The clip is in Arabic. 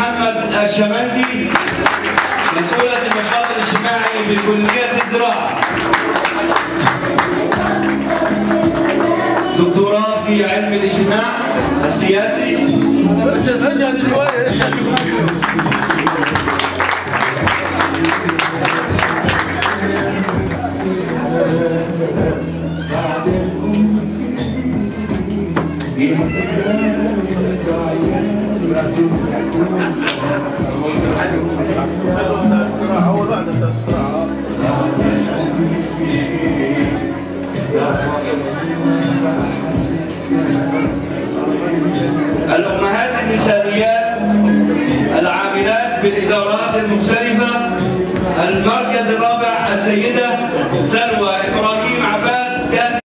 محمد الشمندي مسؤولة النشاط الاجتماعي بكلية الزراعة دكتوراه في علم الاجتماع السياسي Yeah. الأمهات النسائيات العاملات بالإدارات المختلفة المركز الرابع السيدة سلوى إبراهيم عباس.